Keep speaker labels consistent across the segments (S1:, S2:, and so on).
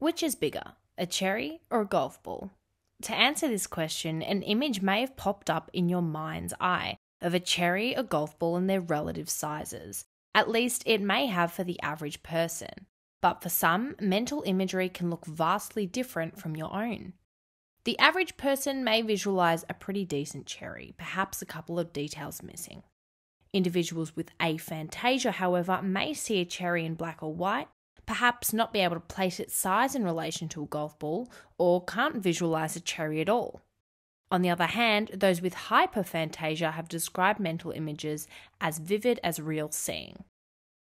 S1: Which is bigger, a cherry or a golf ball? To answer this question, an image may have popped up in your mind's eye of a cherry, a golf ball, and their relative sizes. At least it may have for the average person. But for some, mental imagery can look vastly different from your own. The average person may visualize a pretty decent cherry, perhaps a couple of details missing. Individuals with aphantasia, however, may see a cherry in black or white, perhaps not be able to place its size in relation to a golf ball, or can't visualize a cherry at all. On the other hand, those with hyperphantasia have described mental images as vivid as real seeing.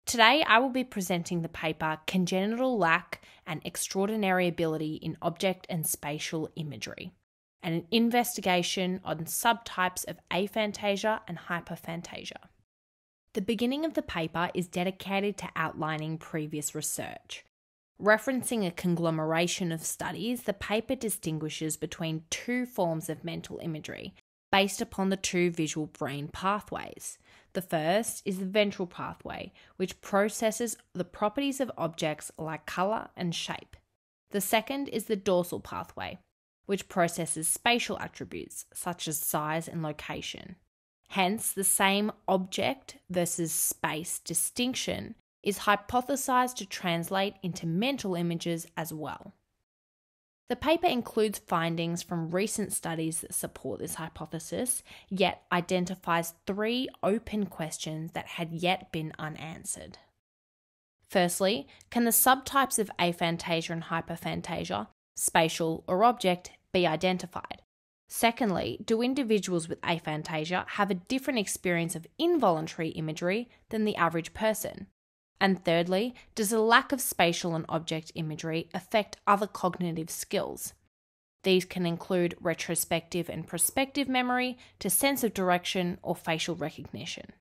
S1: Today, I will be presenting the paper Congenital Lack and Extraordinary Ability in Object and Spatial Imagery, and an investigation on subtypes of aphantasia and hyperphantasia. The beginning of the paper is dedicated to outlining previous research. Referencing a conglomeration of studies, the paper distinguishes between two forms of mental imagery based upon the two visual brain pathways. The first is the ventral pathway, which processes the properties of objects like colour and shape. The second is the dorsal pathway, which processes spatial attributes such as size and location. Hence, the same object versus space distinction is hypothesized to translate into mental images as well. The paper includes findings from recent studies that support this hypothesis, yet identifies three open questions that had yet been unanswered. Firstly, can the subtypes of aphantasia and hyperphantasia, spatial or object, be identified? Secondly, do individuals with aphantasia have a different experience of involuntary imagery than the average person? And thirdly, does a lack of spatial and object imagery affect other cognitive skills? These can include retrospective and prospective memory to sense of direction or facial recognition.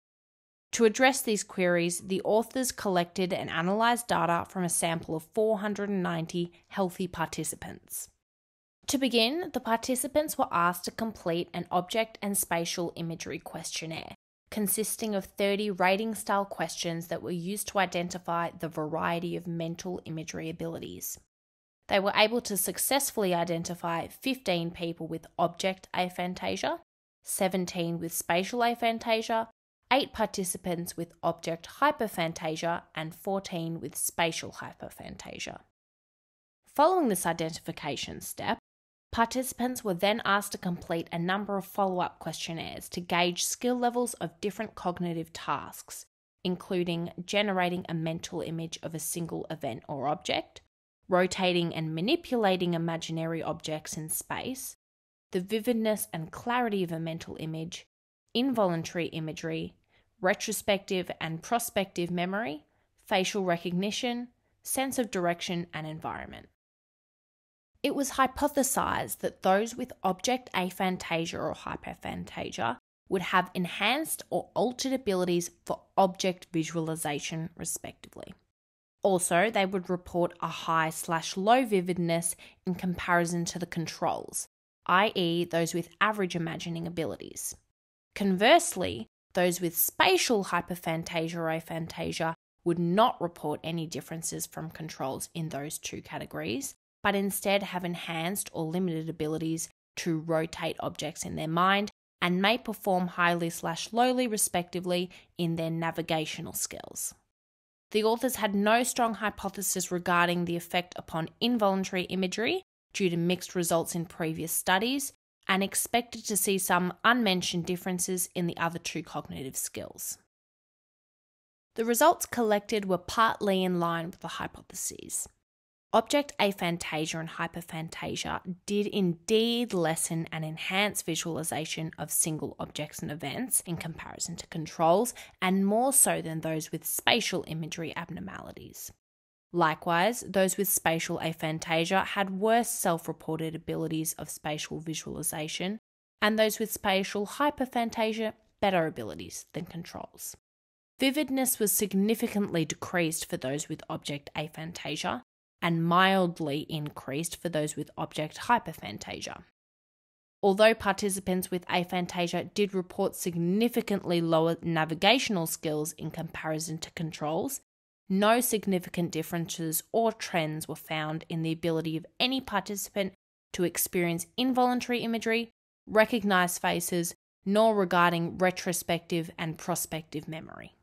S1: To address these queries, the authors collected and analysed data from a sample of 490 healthy participants. To begin, the participants were asked to complete an object and spatial imagery questionnaire consisting of 30 rating style questions that were used to identify the variety of mental imagery abilities. They were able to successfully identify 15 people with object aphantasia, 17 with spatial aphantasia, 8 participants with object hyperphantasia, and 14 with spatial hyperphantasia. Following this identification step, Participants were then asked to complete a number of follow up questionnaires to gauge skill levels of different cognitive tasks, including generating a mental image of a single event or object, rotating and manipulating imaginary objects in space, the vividness and clarity of a mental image, involuntary imagery, retrospective and prospective memory, facial recognition, sense of direction and environment. It was hypothesized that those with object aphantasia or hyperphantasia would have enhanced or altered abilities for object visualization, respectively. Also, they would report a high slash low vividness in comparison to the controls, i.e., those with average imagining abilities. Conversely, those with spatial hyperphantasia or aphantasia would not report any differences from controls in those two categories, but instead have enhanced or limited abilities to rotate objects in their mind and may perform highly slash lowly respectively in their navigational skills. The authors had no strong hypothesis regarding the effect upon involuntary imagery due to mixed results in previous studies and expected to see some unmentioned differences in the other two cognitive skills. The results collected were partly in line with the hypotheses. Object aphantasia and hyperphantasia did indeed lessen and enhance visualization of single objects and events in comparison to controls, and more so than those with spatial imagery abnormalities. Likewise, those with spatial aphantasia had worse self reported abilities of spatial visualization, and those with spatial hyperphantasia better abilities than controls. Vividness was significantly decreased for those with object aphantasia, and mildly increased for those with object hyperphantasia. Although participants with aphantasia did report significantly lower navigational skills in comparison to controls, no significant differences or trends were found in the ability of any participant to experience involuntary imagery, recognize faces, nor regarding retrospective and prospective memory.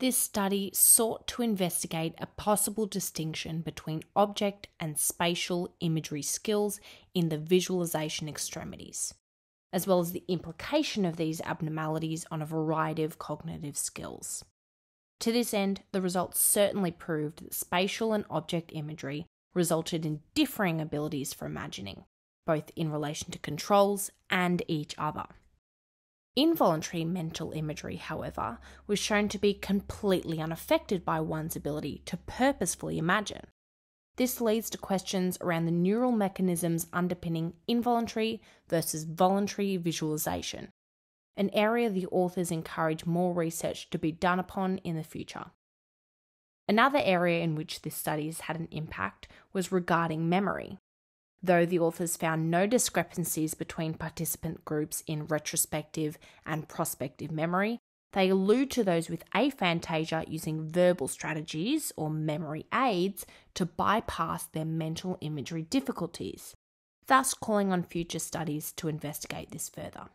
S1: This study sought to investigate a possible distinction between object and spatial imagery skills in the visualization extremities, as well as the implication of these abnormalities on a variety of cognitive skills. To this end, the results certainly proved that spatial and object imagery resulted in differing abilities for imagining, both in relation to controls and each other. Involuntary mental imagery, however, was shown to be completely unaffected by one's ability to purposefully imagine. This leads to questions around the neural mechanisms underpinning involuntary versus voluntary visualization, an area the authors encourage more research to be done upon in the future. Another area in which this study has had an impact was regarding memory. Though the authors found no discrepancies between participant groups in retrospective and prospective memory, they allude to those with aphantasia using verbal strategies or memory aids to bypass their mental imagery difficulties, thus calling on future studies to investigate this further.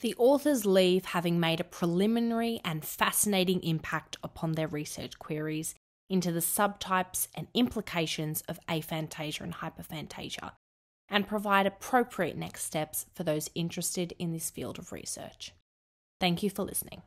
S1: The authors leave having made a preliminary and fascinating impact upon their research queries into the subtypes and implications of aphantasia and hyperphantasia, and provide appropriate next steps for those interested in this field of research. Thank you for listening.